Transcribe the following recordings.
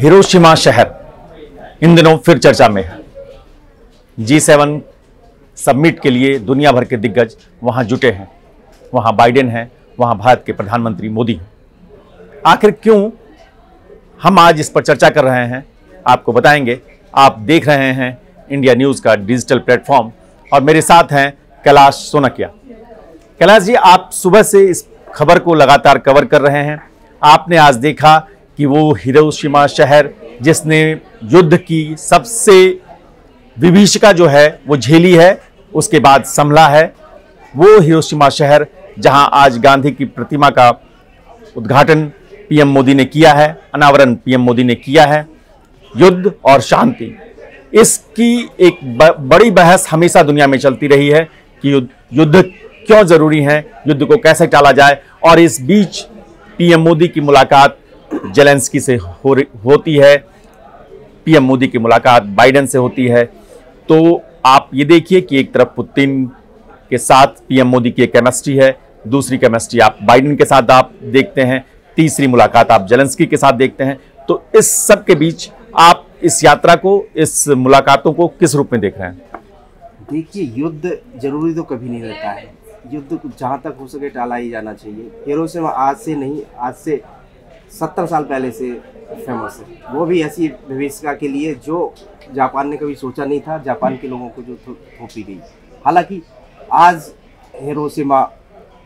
Hiroshima शहर। इन दिनों फिर चर्चा में है। जी सेवन सबमिट के लिए दुनिया भर के दिग्गज वहाँ जुटे हैं। वहाँ बाइडेन हैं, वहाँ भारत के प्रधानमंत्री मोदी हैं। आखिर क्यों हम आज इस पर चर्चा कर रहे हैं? आपको बताएँगे। आप देख रहे हैं इंडिया न्यूज़ का डिजिटल प्लेटफॉर्म और मेरे साथ हैं कैलाश सोनकिया। कैलाश जी, आप सुबह से इस खबर को लगातार कवर कर रहे हैं। आपने आज देखा कि वो हिरोशिमा शहर जिसने युद्ध की सबसे विभीषिका जो है वो झेली है उसके बाद संभला है। वो हिरोशिमा शहर जहाँ आज गांधी की प्रतिमा का उद्घाटन पीएम मोदी ने किया है अनावरण पीएम मोदी ने किया है युद्ध और शांति। इसकी एक बड़ी बहस हमेशा दुनिया में चलती रही है कि युद्ध, युद्ध क्यों ज़रूरी है युद्ध को कैसे टाला जाए और इस बीच पीएम मोदी की मुलाकात जेलेंस्की से हो होती है। पीएम मोदी की मुलाकात बाइडेन से होती है। तो आप ये देखिए कि एक तरफ़ पुतिन के साथ पीएम मोदी की एक केमिस्ट्री है, दूसरी केमिस्ट्री आप बाइडेन के साथ आप देखते हैं, तीसरी मुलाकात आप जेलेंस्की के साथ देखते हैं। तो इस सब के बीच आप इस यात्रा को, इस मुलाकातों को किस रूप में देख रहे हैं? देखिए, युद्ध ज़रूरी तो कभी नहीं रहता है। युद्ध जहाँ तक हो सके टाला ही जाना चाहिए। हिरोशिमा आज से नहीं, आज से सत्तर साल पहले से फ़ेमस है। वो भी ऐसी विवेशिका के लिए जो जापान ने कभी सोचा नहीं था, जापान के लोगों को जो थोपी गई। हालाँकि आज हिरोशिमा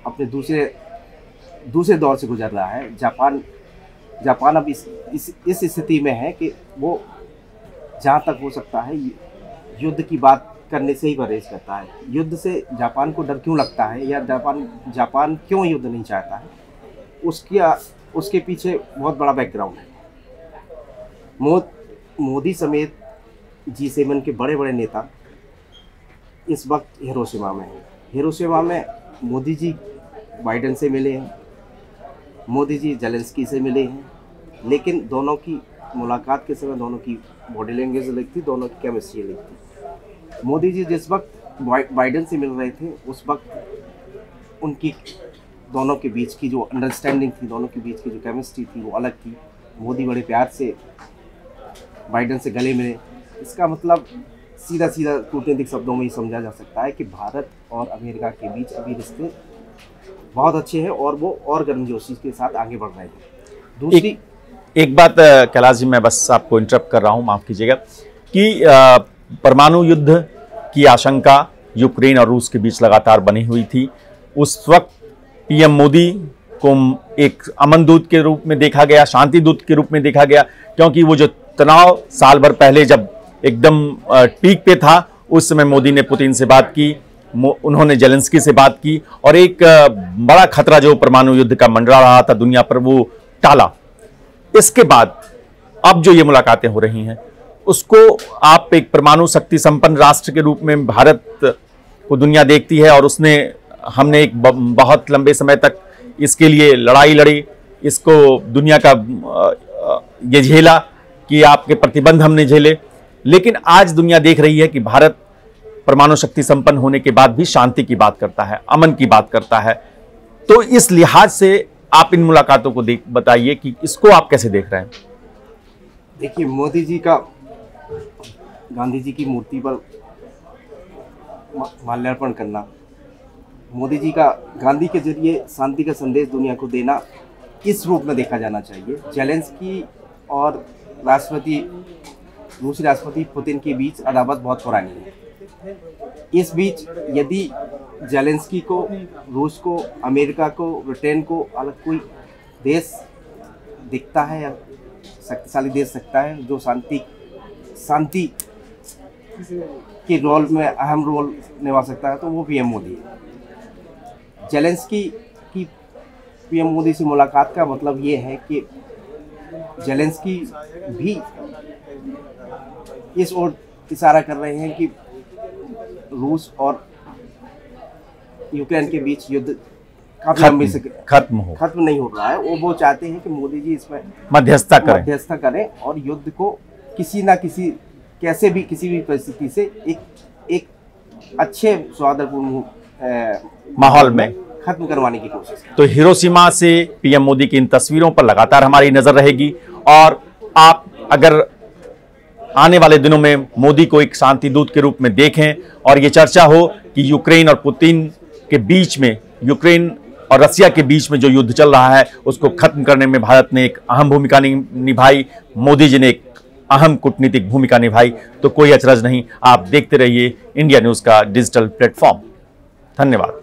अपने दूसरे दूसरे दौर से गुजर रहा है। जापान जापान अब इस इस इस स्थिति में है कि वो जहाँ तक हो सकता है, युद्ध की बात करने से ही परहेज करता है। युद्ध से जापान को डर क्यों लगता है या जापान जापान क्यों युद्ध नहीं चाहता है? उसकी उसके पीछे बहुत बड़ा बैकग्राउंड है। मोदी समेत जी सेवन के बड़े बड़े नेता इस वक्त हिरोशिमा में हैं। हिरोशिमा में मोदी जी बाइडन से मिले हैं, मोदी जी जेलेंस्की से मिले हैं, लेकिन दोनों की मुलाकात के समय दोनों की बॉडी लैंग्वेज अलग थी, दोनों की केमिस्ट्री अलग थी। मोदी जी जिस वक्त बाइडन से मिल रहे थे, उस वक्त उनकी दोनों के बीच की जो अंडरस्टैंडिंग थी दोनों के बीच की जो केमिस्ट्री थी वो अलग थी। मोदी बड़े प्यार से बाइडन से गले मिले। इसका मतलब सीधा सीधा कूटनीतिक शब्दों में ही समझा जा सकता है कि भारत और अमेरिका के बीच अभी रिश्ते बहुत अच्छे हैं और वो और गर्मजोशी के साथ आगे बढ़ रहे हैं। दूसरी एक, एक बात कैलाश जी मैं बस आपको इंटरप्ट कर रहा हूँ माफ़ कीजिएगा कि परमाणु युद्ध की आशंका यूक्रेन और रूस के बीच लगातार बनी हुई थी। उस वक्त पीएम मोदी को एक अमन दूत के रूप में देखा गया, शांति दूत के रूप में देखा गया, क्योंकि वो जो तनाव साल भर पहले जब एकदम पीक पे था, उस समय मोदी ने पुतिन से बात की उन्होंने जेलेंस्की से बात की, और एक बड़ा खतरा जो परमाणु युद्ध का मंडरा रहा था दुनिया पर, वो टाला। इसके बाद, अब जो ये मुलाकातें हो रही हैं, उसको आप एक परमाणु शक्ति संपन्न राष्ट्र के रूप में भारत को दुनिया देखती है, और उसने हमने एक बहुत लंबे समय तक इसके लिए लड़ाई लड़ी, इसको दुनिया का ये झेला कि आपके प्रतिबंध हमने झेले। लेकिन आज दुनिया देख रही है कि भारत परमाणु शक्ति संपन्न होने के बाद भी शांति की बात करता है, अमन की बात करता है। तो इस लिहाज से आप इन मुलाकातों को देख, बताइए कि इसको आप कैसे देख रहे हैं? देखिए, मोदी जी का, गांधी जी की मूर्ति पर माल्यार्पण करना मोदी जी का गांधी के ज़रिए शांति का संदेश दुनिया को देना इस रूप में देखा जाना चाहिए? चैलेंज की और राष्ट्रपति, रूसी राष्ट्रपति पुतिन के बीच अदावत बहुत पुरानी है। इस बीच यदि जेलेंस्की को, रूस को, अमेरिका को, ब्रिटेन को अलग कोई देश दिखता है या शक्तिशाली देश सकता है जो शांति शांति के रोल में अहम रोल निभा सकता है तो वो पीएम मोदी है। जेलेंस्की की पीएम मोदी से मुलाकात का मतलब ये है कि जेलेंस्की भी इस ओर इशारा कर रहे हैं कि रूस और यूक्रेन के बीच युद्ध काफ़ी से खत्म हो। खत्म नहीं हो रहा है। वो वो चाहते हैं कि मोदी जी इसमें मध्यस्थता करें। मध्यस्थता करें और युद्ध को किसी ना किसी कैसे भी किसी भी परिस्थिति से एक एक अच्छे सौहार्दपूर्ण माहौल में। खत्म करवाने की कोशिश तो हिरोशिमा से पीएम मोदी की इन तस्वीरों पर लगातार हमारी नज़र रहेगी और आप अगर आने वाले दिनों में मोदी को एक शांति दूत के रूप में देखें और ये चर्चा हो कि यूक्रेन और पुतिन के बीच में यूक्रेन और रसिया के बीच में जो युद्ध चल रहा है उसको खत्म करने में भारत ने एक अहम भूमिका निभाई मोदी जी ने एक अहम कूटनीतिक भूमिका निभाई तो कोई अचरज नहीं। आप देखते रहिए इंडिया न्यूज़ का डिजिटल प्लेटफॉर्म। धन्यवाद